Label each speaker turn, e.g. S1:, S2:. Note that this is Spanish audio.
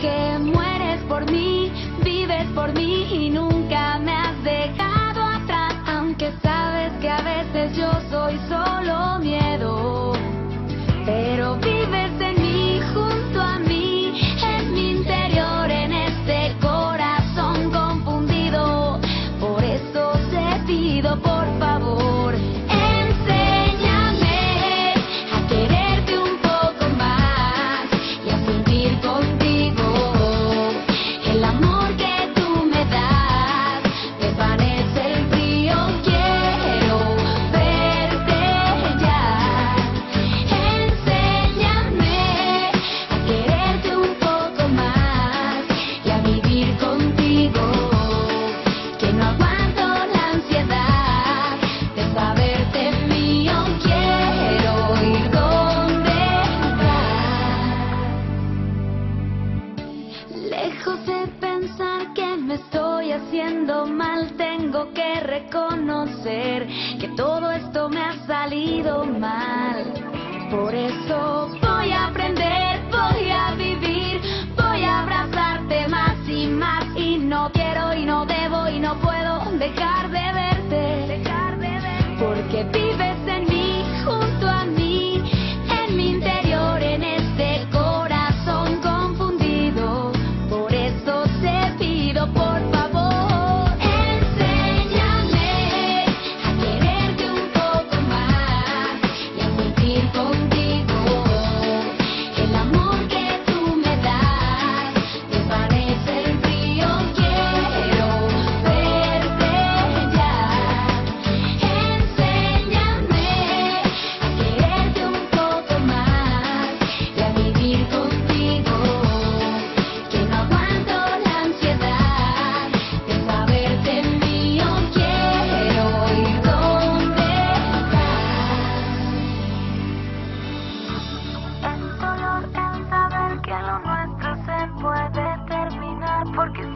S1: que mueres por mí, vives por mí y nunca me has dejado atrás. Aunque sabes que a veces yo soy solo Lejos de pensar que me estoy haciendo mal, tengo que reconocer que todo esto me ha salido mal. Por eso voy a aprender, voy a vivir, voy a abrazarte más y más y no quiero y no debo y no puedo dejar de verte. Dejar de verte. Porque vivo puede terminar porque